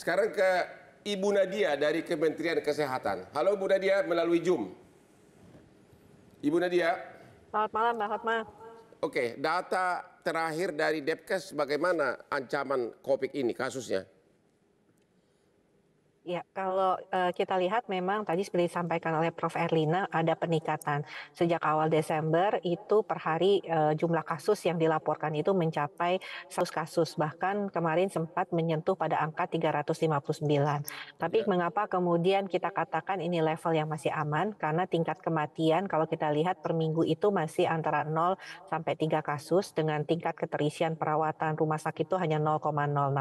Sekarang ke Ibu Nadia dari Kementerian Kesehatan. Halo Bu Nadia melalui Zoom. Ibu Nadia. Selamat malam Mbak Hotma. Oke, data terakhir dari Depkes bagaimana ancaman COVID ini kasusnya? Ya, kalau uh, kita lihat memang tadi seperti disampaikan oleh Prof. Erlina ada peningkatan sejak awal Desember itu per hari uh, jumlah kasus yang dilaporkan itu mencapai 100 kasus bahkan kemarin sempat menyentuh pada angka 359. Tapi ya. mengapa kemudian kita katakan ini level yang masih aman karena tingkat kematian kalau kita lihat per minggu itu masih antara 0 sampai 3 kasus dengan tingkat keterisian perawatan rumah sakit itu hanya 0,06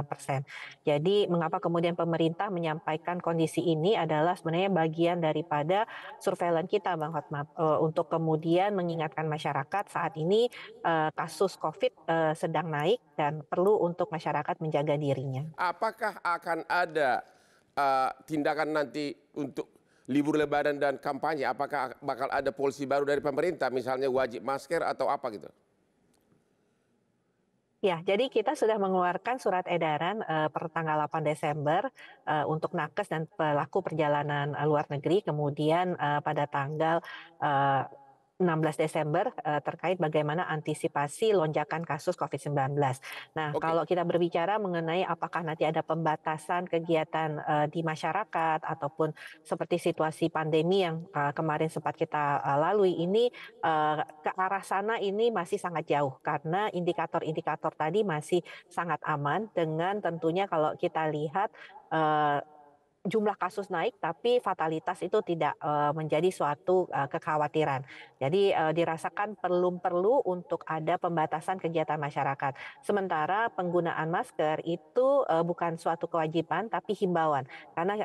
persen. Jadi mengapa kemudian pemerintah menyampaikan menyampaikan kondisi ini adalah sebenarnya bagian daripada surveillance kita Bang Hotma uh, untuk kemudian mengingatkan masyarakat saat ini uh, kasus COVID uh, sedang naik dan perlu untuk masyarakat menjaga dirinya. Apakah akan ada uh, tindakan nanti untuk libur lebaran dan kampanye? Apakah bakal ada polisi baru dari pemerintah misalnya wajib masker atau apa gitu? Ya, jadi kita sudah mengeluarkan surat edaran uh, per tanggal 8 Desember uh, untuk nakes dan pelaku perjalanan uh, luar negeri. Kemudian uh, pada tanggal uh, 16 Desember uh, terkait bagaimana antisipasi lonjakan kasus COVID-19. Nah, okay. kalau kita berbicara mengenai apakah nanti ada pembatasan kegiatan uh, di masyarakat ataupun seperti situasi pandemi yang uh, kemarin sempat kita uh, lalui ini uh, ke arah sana ini masih sangat jauh karena indikator-indikator tadi masih sangat aman dengan tentunya kalau kita lihat uh, jumlah kasus naik tapi fatalitas itu tidak uh, menjadi suatu uh, kekhawatiran. Jadi uh, dirasakan perlu perlu untuk ada pembatasan kegiatan masyarakat. Sementara penggunaan masker itu bukan suatu kewajiban tapi himbauan karena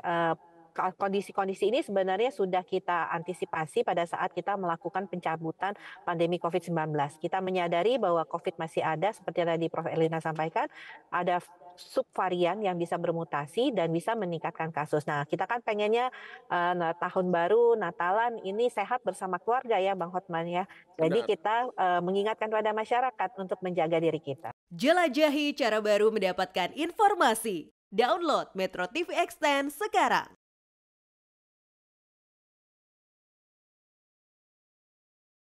kondisi-kondisi ini sebenarnya sudah kita antisipasi pada saat kita melakukan pencabutan pandemi COVID-19. Kita menyadari bahwa COVID masih ada, seperti yang tadi Prof. Elina sampaikan, ada subvarian yang bisa bermutasi dan bisa meningkatkan kasus. Nah, kita kan pengennya uh, tahun baru, Natalan ini sehat bersama keluarga ya, Bang Hotman ya. Jadi Benar. kita uh, mengingatkan kepada masyarakat untuk menjaga diri kita. Jelajahi cara baru mendapatkan informasi. Download Metro TV Extend sekarang.